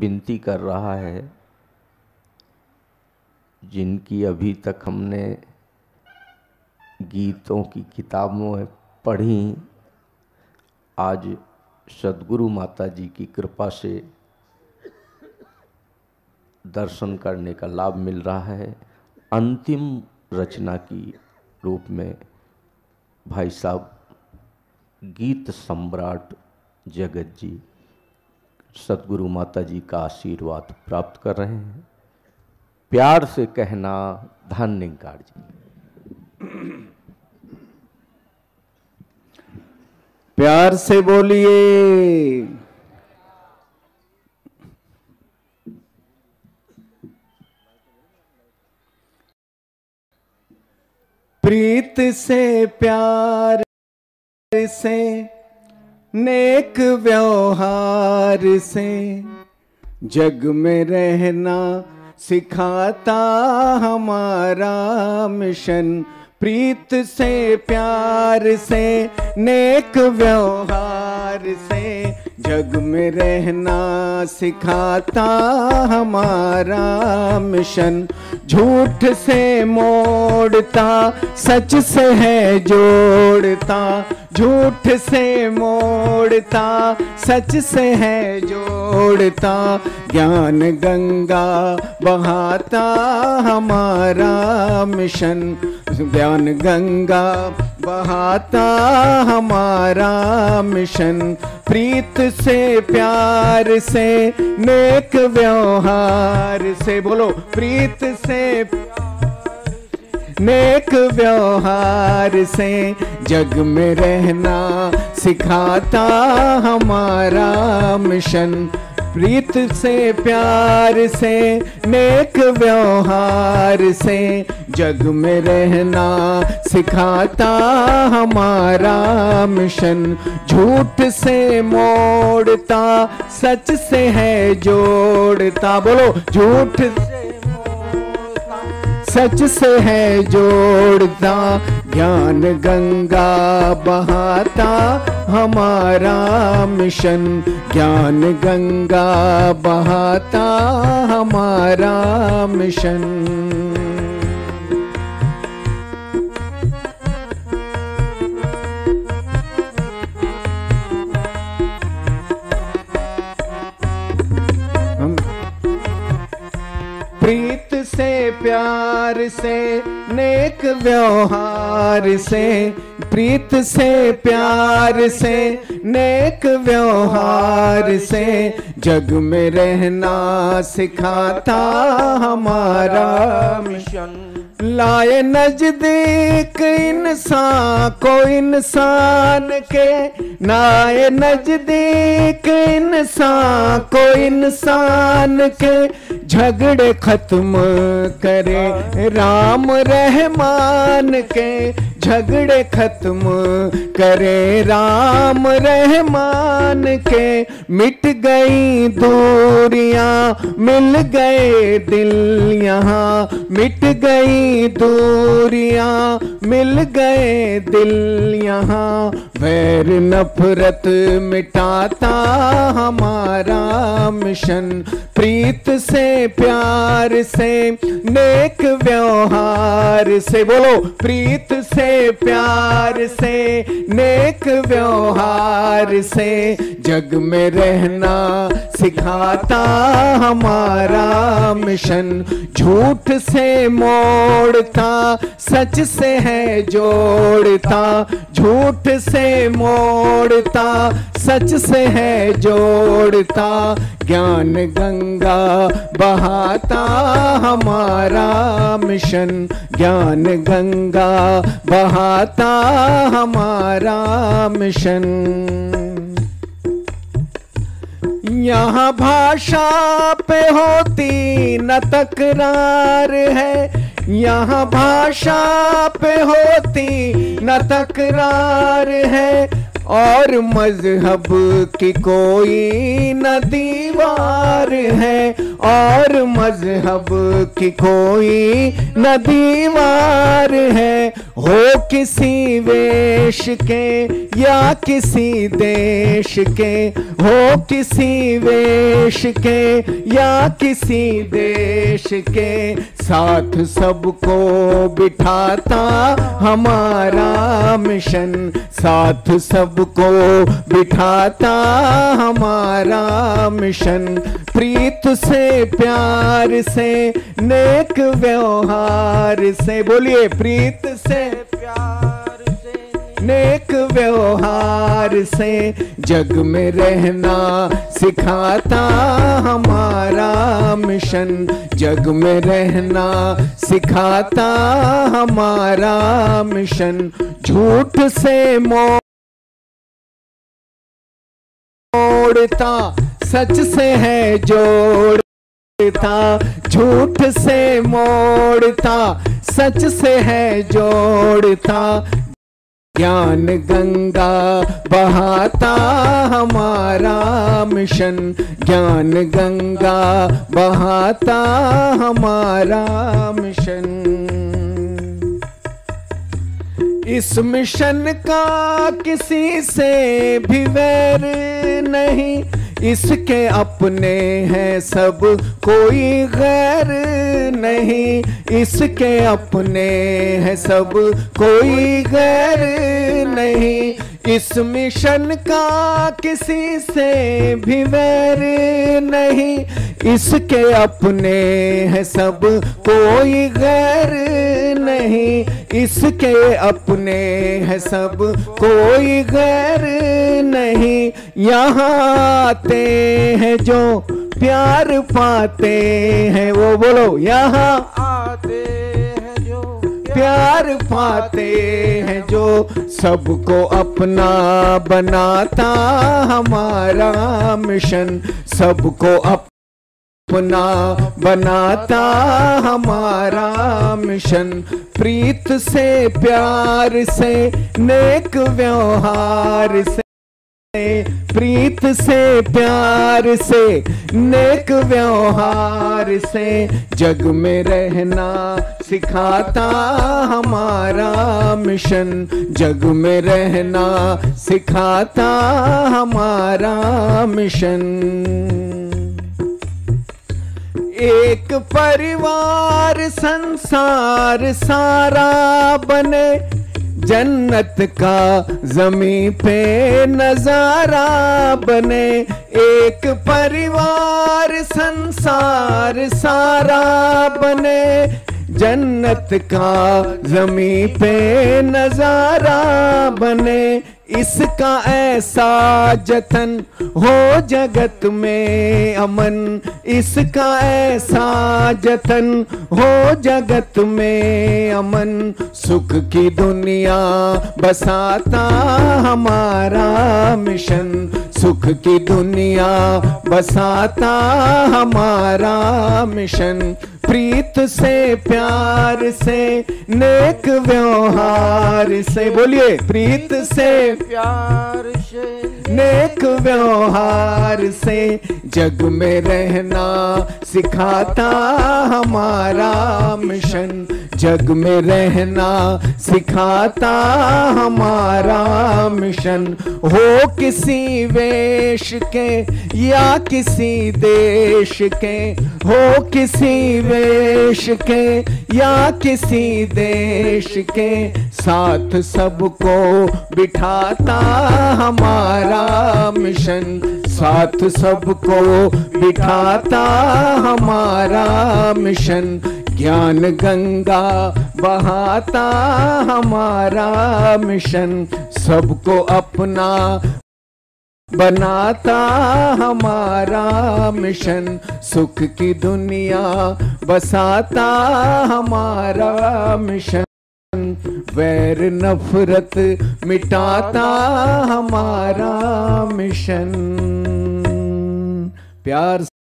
विनती कर रहा है, जिनकी अभी तक हमने गीतों की किताबों में पढ़ी, आज सदगुरु माता जी की कृपा से दर्शन करने का लाभ मिल रहा है। अंतिम रचना की रूप में भाई साहब गीत सम्राट जगत जी सदगुरु माता जी का आशीर्वाद प्राप्त कर रहे हैं। प्यार से कहना धन्यकार जी प्यार से बोलिए। प्रीत से प्यार से नेक व्यवहार से जग में रहना सिखाता हमारा मिशन, प्रीत से प्यार से, नेक व्यवहार से। जग में रहना सिखाता हमारा मिशन। झूठ से मोड़ता, सच से है जोड़ता। झूठ से मोड़ता, सच से है जोड़ता। ज्ञान गंगा बहाता हमारा मिशन। ज्ञान गंगा बहाता हमारा मिशन। प्रीत से, प्यार से, नेक व्यवहार से, बोलो, प्रीत से, नेक व्यवहार से, जग में रहना सिखाता हमारा मिशन। प्रीत से, प्यार से, नेक व्यवहार से जग में रहना सिखाता हमारा मिशन। झूठ से मोड़ता, सच से है जोड़ता। बोलो, झूठ सच से है जोड़ता ज्ञान गंगा बहाता। हमारा मिशन ज्ञान गंगा बहाता हमारा मिशन। प्यार से, नेक व्यवहार से, प्रीत से, प्यार से, नेक व्यवहार से, जग में रहना सिखाता हमारा मिशन। लाए नज़दीक इंसान को इंसान के। लाए नज़दीक इंसान को इंसान के। झगड़े खत्म करे राम रहमान के। झगड़े खत्म करे राम रहमान के। मिट गई दूरियाँ, मिल गए दिल यहाँ। मिट गई दूरियाँ, मिल गए दिल यहाँ। वैर नफरत मिटाता हमारा मिशन। प्रीत से, प्यार से, नेक व्यवहार से। बोलो, प्रीत से, प्यार से, नेक व्यवहार से। जग में रहना सिखाता हमारा मिशन। झूठ से मोड़ता, सच से है जोड़ता। झूठ से मोड़ता, सच से है जोड़ता, ज्ञान गंगा बहाता, हमारा मिशन ज्ञान गंगा बहाता, हमारा मिशन। यहाँ भाषा पे होती न तकरार है यहाँ भाषा पे होती न तकरार है, और मज़हब की कोई न दीवार है, और मज़हब की कोई न दीवार है। हो किसी वेश के या किसी देश के, हो किसी वेश के या किसी देश के, साथ सबको बिठाता हमारा मिशन, साथ सबको बिठाता हमारा मिशन, प्रीत से, प्यार से, नेक व्यवहार से, बोलिए, प्रीत से प्यार नेक व्यवहार से जग में रहना सिखाता हमारा मिशन। जग में रहना सिखाता हमारा मिशन। झूठ से मोड़ता, सच से है जोड़ता झूठ से मोड़ता, सच से है जोड़ता। ज्ञान गंगा बहाता हमारा मिशन। ज्ञान गंगा बहाता हमारा मिशन। इस मिशन का किसी से भी वैर नहीं। इसके अपने हैं सब, कोई गैर नहीं। इसके अपने हैं सब, कोई गैर नहीं। इस मिशन का किसी से भी वैर नहीं। इसके अपने हैं सब, कोई गैर नहीं। इसके अपने हैं सब। कोई गैर नहीं यहाँ आते हैं जो प्यार पाते हैं। वो बोलो, यहाँ आते हैं जो प्यार पाते हैं, जो सबको अपना बनाता हमारा मिशन। सबको अपना बनाता हमारा मिशन, प्रीत से, प्यार से, नेक व्यवहार से, प्रीत से, प्यार से, नेक व्यवहार से, जग में रहना सिखाता हमारा मिशन, जग में रहना सिखाता हमारा मिशन। एक परिवार संसार सारा बने, जन्नत का जमी पे नज़ारा बने। एक परिवार संसार सारा बने, जन्नत का जमी पे नज़ारा बने। इसका ऐसा जतन हो जगत में अमन। इसका ऐसा जतन हो जगत में अमन। सुख की दुनिया बसाता हमारा मिशन। सुख की दुनिया बसाता हमारा मिशन। प्रीत से, प्यार से, नेक व्यवहार से। बोलिए, प्रीत से, प्यार से, नेक व्यवहार से जग में रहना सिखाता हमारा मिशन। जग में रहना सिखाता हमारा मिशन। हो किसी वेश के या किसी देश के, हो किसी वेश के या किसी देश के, साथ सबको बिठाता हमारा मिशन। साथ सबको बिठाता हमारा मिशन। ज्ञान गंगा बहाता हमारा मिशन, सबको अपना बनाता हमारा मिशन, सुख की दुनिया बसाता हमारा मिशन, वैर नफरत मिटाता हमारा मिशन। प्यार